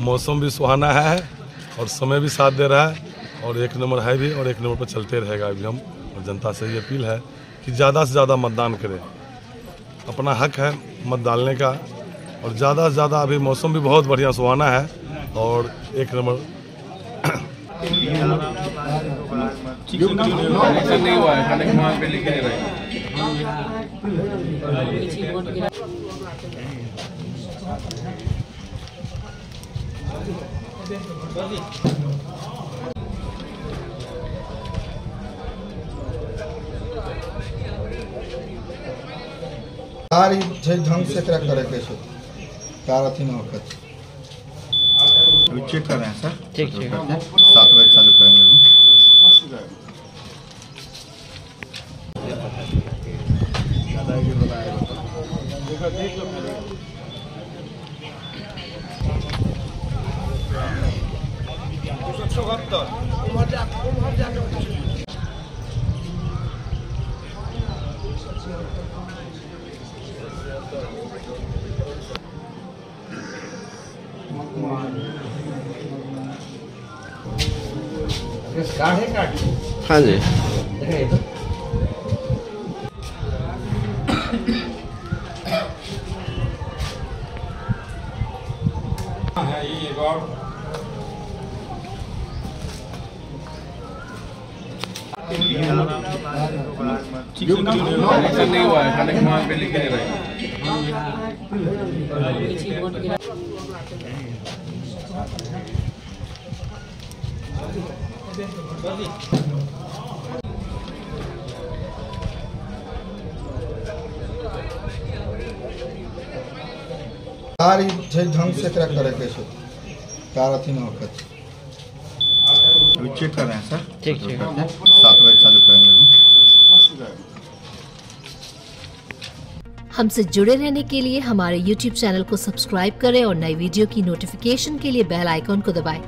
मौसम भी सुहाना है, और समय भी साथ दे रहा है, और एक नंबर है भी, और एक नंबर पर चलते रहेगा अभी हम। और जनता से ये अपील है कि ज़्यादा से ज़्यादा मतदान करें। अपना हक है मत डालने का, और ज़्यादा से ज़्यादा अभी मौसम भी बहुत बढ़िया सुहाना है, और एक नंबर कनेक्शन नहीं हुआ है कनेक्शन वहाँ पे लिखे रहे सारी ठीक ढंग से एकरा करे के छै कार अथी में होकर अभी चेक कर रहे हैं सर ठीक ठीक। सात बजे चालू करेंगे अभी दादागिरी बनाया देखो देख लो पहले দুশো চুয়াত্তর कार्ड है कार्ड हाँ जी एक और। कनेक्शन नहीं हुआ है कनेक्शन वहाँ पे लिखे रहे से एकरा करे के छै कार अथी होकर अभी चेक कर रहे हैं सर ठीक ठीक सात बजे चालू करेंगे हमसे जुड़े रहने के लिए हमारे YouTube चैनल को सब्सक्राइब करें और नई वीडियो की नोटिफिकेशन के लिए बेल आइकॉन को दबाएँ।